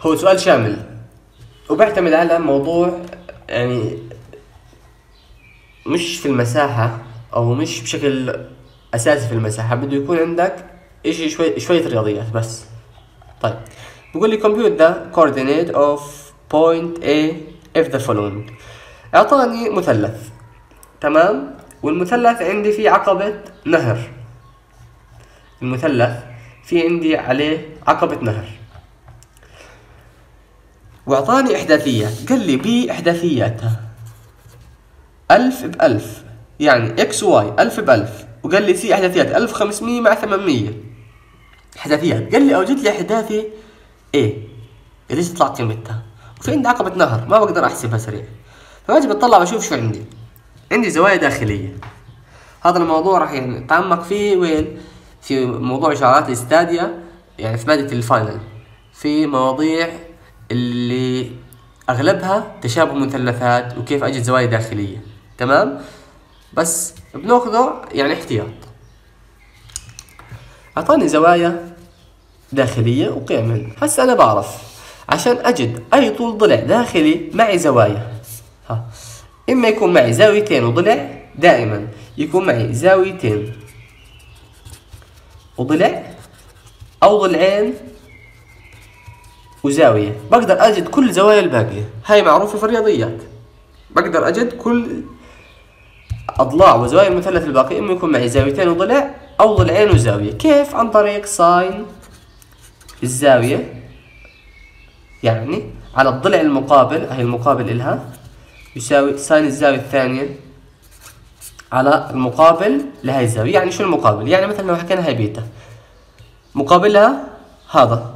هو سؤال شامل. وبيعتمد على موضوع يعني مش في المساحة أو مش بشكل أساسي في المساحة بده يكون عندك إشي شوي شوية رياضيات بس. طيب بيقول لي compute the coordinate of point A if the following. أعطاني مثلث تمام؟ والمثلث عندي فيه عقبة نهر. المثلث في عندي عليه عقبة نهر. وأعطاني احداثيات قال لي B إحداثياتها. ألف بألف. يعني X Y. ألف بألف. وقال لي C إحداثيات. ألف خمسمية مع ثمانمية. إحداثيات. قال لي أوجد لي إحداثي إيه ليش تطلع قيمتها وفي عندي عقبة نهر. ما بقدر أحسبها سريع. فباجي بطلع بشوف شو عندي. عندي زوايا داخلية. هذا الموضوع راح نتعمق فيه وين؟ في موضوع إشارات الاستاديا يعني في مادة الفاينل. في مواضيع اللي أغلبها تشابه مثلثات وكيف أجد زوايا داخلية. تمام؟ بس بناخذه يعني احتياط. أعطاني زوايا داخلية وقيم هسه أنا بعرف. عشان أجد أي طول ضلع داخلي معي زوايا. ها. إما يكون معي زاويتين وضلع دائما. يكون معي زاويتين وضلع أو ضلعين وزاوية. بقدر أجد كل زوايا الباقية. هاي معروفة في الرياضيات. بقدر أجد كل أضلاع وزوايا المثلث الباقي إما يكون معي زاويتين وضلع أو ضلعين وزاوية. كيف؟ عن طريق sine الزاوية. يعني على الضلع المقابل هي المقابل إلها يساوي sine الزاوية الثانية على المقابل لهي الزاوية. يعني شو المقابل؟ يعني مثلا لو حكينا هاي بيتا. مقابلها هذا.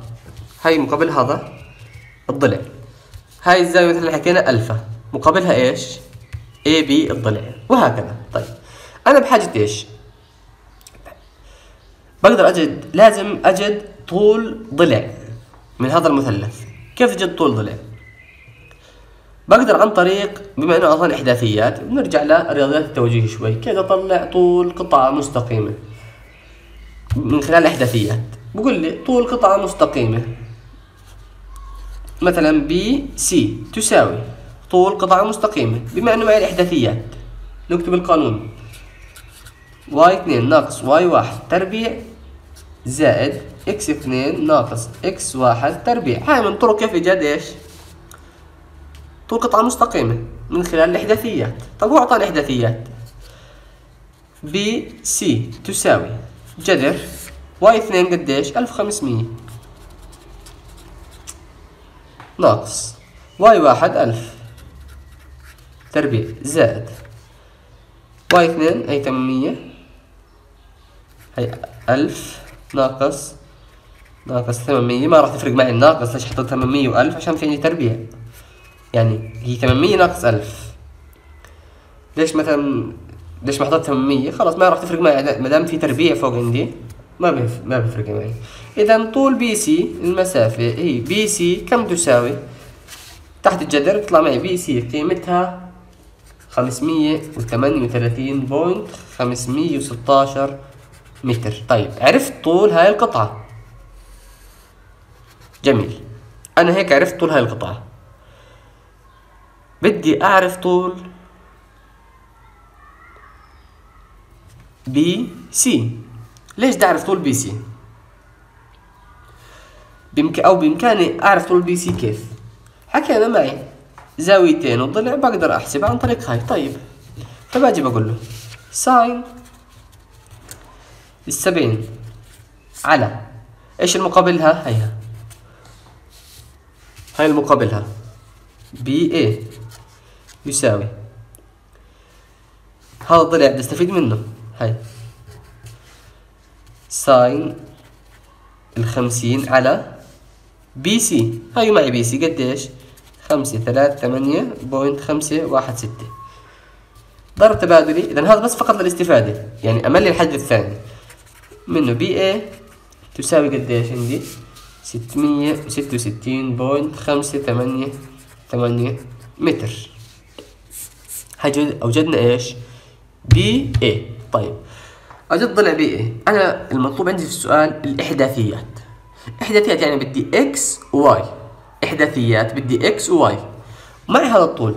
هاي مقابل هذا الضلع. هاي الزاوية مثلا حكينا ألفا مقابلها إيش؟ A B الضلع. وهكذا. طيب. أنا بحاجة إيش؟ بقدر أجد لازم أجد طول ضلع من هذا المثلث. كيف تجد طول ضلع؟ بقدر عن طريق بما إنه أصلا إحداثيات بنرجع لرياضيات التوجيه شوي. كيف أطلع طول قطعة مستقيمة؟ من خلال الاحداثيات بقول لي طول قطعة مستقيمة. مثلا BC تساوي طول قطعة مستقيمة بما أنه معي الإحداثيات. نكتب القانون. Y اثنين ناقص Y واحد تربيع زائد X اثنين ناقص X واحد تربيع. هاي من طرق كيف إيجاد إيش؟ طول قطعة مستقيمة من خلال الإحداثيات. طب هو أعطاني إحداثيات. BC تساوي جذر Y اثنين قديش؟ ألف وخمسمية ناقص. Y واحد ألف. تربيع زائد. Y اثنين هي تمنمية هي ألف ناقص. ناقص ثمانمية. ما راح تفرق معي الناقص ليش حطيت ثمانمية وألف؟ عشان في عندي تربيع. يعني هي 800 ناقص 1000 ليش مثلا ليش ما حطيت 800 خلاص ما راح تفرق معي ما دام في تربيع فوق عندي. ما بيف ما بيفرق معي. اذا طول BC المسافة هي BC كم تساوي؟ تحت الجذر تطلع معي BC قيمتها 538.516 متر. طيب عرفت طول هاي القطعة؟ جميل. أنا هيك عرفت طول هاي القطعة. بدي أعرف طول BC. ليش بدي أعرف طول BC؟ بإمك أو بإمكاني أعرف طول BC كيف؟ حكينا معي. زاويتين وضلع بقدر أحسب عن طريق هاي. طيب. فباجي بقول له. sine السبعين. على. إيش المقابلها هيها هاي المقابلها BA يساوي. هذا الضلع بدي استفيد منه. هاي. sine الخمسين على BC. هاي معي BC. قديش؟ خمسة ثلاثة ثمانية point خمسة واحد ستة. ضرب تبادلي. إذا هذا بس فقط للاستفادة. يعني أملي الحد الثاني. منه BA تساوي قديش عندي؟ ستمية ستة وستين point خمسة ثمانية ثمانية متر. أوجدنا إيش؟ BA طيب. أجد ضلع BA أنا المطلوب عندي في السؤال الإحداثيات. إحداثيات يعني بدي إكس وواي إحداثيات بدي إكس وواي معي هذا الطول.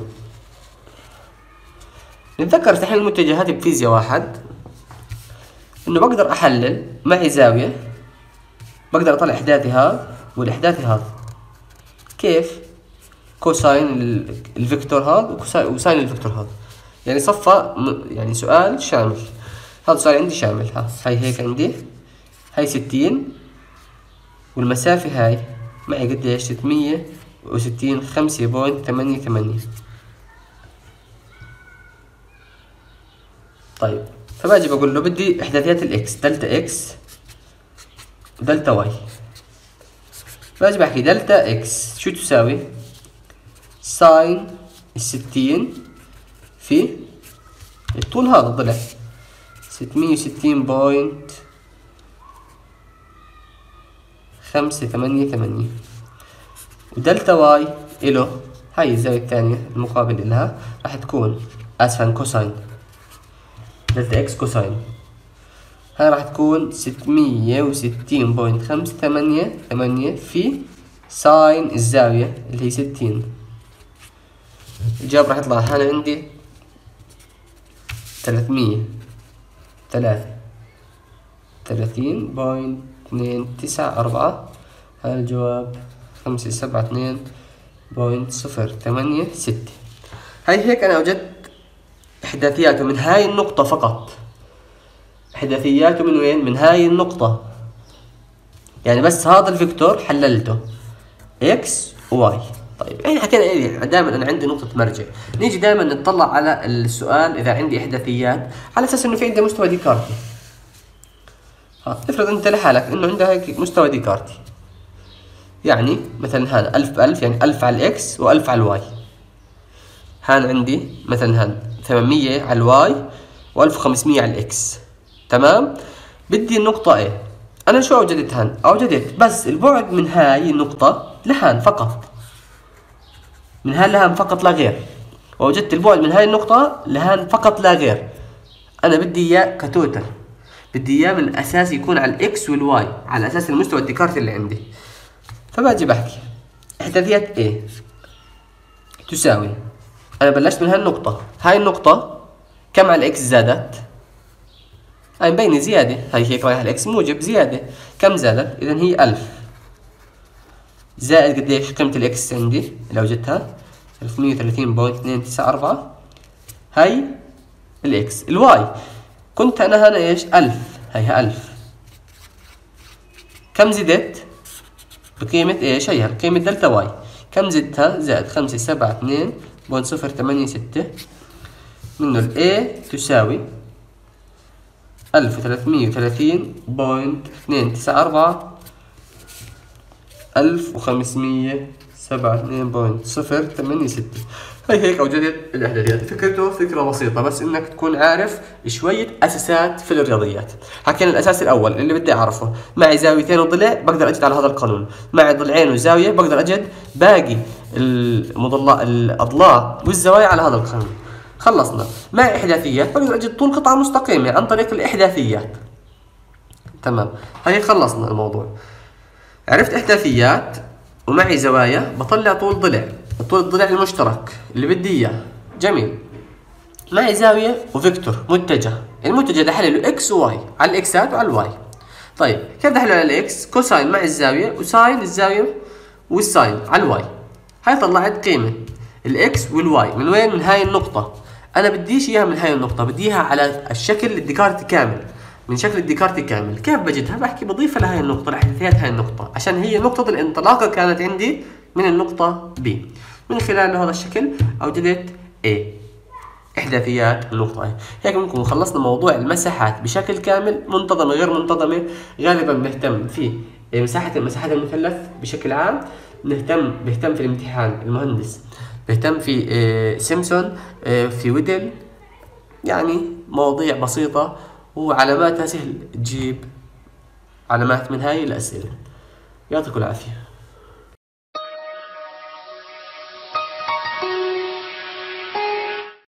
نتذكر تحليل المتجهات بفيزياء واحد إنه بقدر أحلل معي زاوية بقدر أطلع احداثي هذا والاحداثي هذا كيف؟ cosine ال vector هذا و sine ال vector هذا. يعني صفى يعني سؤال شامل. هذا سؤال عندي شامل ها. هاي هيك عندي. هاي ستين والمسافة هاي معي قديش؟ ستمية وستين خمسة point ثمانية ثمانية. طيب فباجي بقول له بدي إحداثيات ال X delta X و delta Y. باجي بحكي delta X شو تساوي؟ sine الستين في الطول هذا طلع. ستمية وستين point خمسة ثمانية ثمانية. و delta Y إله هاي الزاوية الثانية المقابل لها راح تكون آسفا cosine delta X cosine هاي راح تكون ستمية وستين point خمسة ثمانية ثمانية في sine الزاوية اللي هي ستين. الجواب راح يطلع هنا عندي ثلاثمية. ثلاثة. ثلاثين point اثنين تسعة أربعة. هذا الجواب خمسة سبعة اثنين point صفر ثمانية ستة. هاي هيك أنا وجدت إحداثياته من هاي النقطة فقط. إحداثياته من وين؟ من هاي النقطة. يعني بس هذا ال vector حللته. X و Y طيب إحنا حكينا إيه دائما أنا عندي نقطة مرجع. نيجي دائما نطلع على السؤال إذا عندي احداثيات على أساس إنه في عندي مستوى ديكارتي افرض أنت لحالك إنه عندك مستوى ديكارتي يعني مثلا هذا ألف بألف يعني ألف على ال X وألف على ال Y هان عندي مثلا هان ثمانمية على ال Y وألف وخمسمية على ال X تمام؟ بدي النقطة A؟ أنا شو أوجدت هان؟ أوجدت بس البعد من هاي النقطة لهان فقط. من هان لهان فقط لا غير؟ ووجدت البعد من هاي النقطة لهان فقط لا غير. أنا بدي إياه ك total بدي إياه من أساس يكون على ال X وال Y على أساس المستوى الديكارتي اللي عندي. فباجي بحكي. إحداثيات A تساوي. أنا بلشت من هاي النقطة هاي النقطة كم على ال X زادت؟ هاي مبينة زيادة. هاي هيك رايح ال X موجب زيادة. كم زادت؟ إذا هي ألف. زائد قديش؟ قيمة ال X عندي لو جبتها 1130.294 هاي ال X ال Y كنت أنا هنا إيش؟ ألف. هيها ألف. كم زدت؟ بقيمة إيش؟ هيها قيمة delta Y. كم زدتها؟ زائد خمسة سبعة اثنين point صفر ثمانية ستة. منه ال A تساوي ألف وثلاثمية وثلاثين point اثنين تسعة أربعة. ألف وخمسمية سبعة اثنين بوينت صفر ثمانية ستة. هي هيك أوجدت الإحداثيات فكرته فكرة بسيطة بس إنك تكون عارف شوية أساسات في الرياضيات. حكينا الأساس الأول اللي بدي أعرفه. معي زاويتين وضلع بقدر أجد على هذا القانون. معي ضلعين وزاوية بقدر أجد باقي المضلع الأضلاع والزوايا على هذا القانون. خلصنا. معي إحداثيات بقدر أجد طول قطعة مستقيمة عن طريق الإحداثيات. تمام. هي خلصنا الموضوع. عرفت إحداثيات؟ ومعي زوايا بطلع طول ضلع طول الضلع المشترك اللي بدي إياه. جميل. معي زاوية و vector متجه. المتجه ده حلله إكس وواي على الاكسات وعلى الواي. طيب كيف ده على الإكس؟ كوساين مع الزاوية وساين الزاوية والساين على الواي. هاي طلعت قيمة ال X وال Y. من وين؟ من هاي النقطة. أنا بديش إياها من هاي النقطة بدي اياها على الشكل الديكارتي كامل. من شكل الديكارتي كامل. كيف بجدها؟ بحكي بضيفها لهاي النقطة لأحداثيات هاي النقطة عشان هي نقطة الانطلاقة كانت عندي من النقطة B. من خلال هذا الشكل أوجدت A. إحداثيات النقطة A. هيك ممكن خلصنا موضوع المساحات بشكل كامل منتظمة غير منتظمة. غالبا بنهتم في مساحة مساحات المثلث بشكل عام. نهتم بيهتم في الامتحان المهندس. بيهتم في آه، سيمسون آه، في ويدل يعني مواضيع بسيطة وعلاماتها سهل. تجيب علامات من هاي الأسئلة يعطيكم العافية.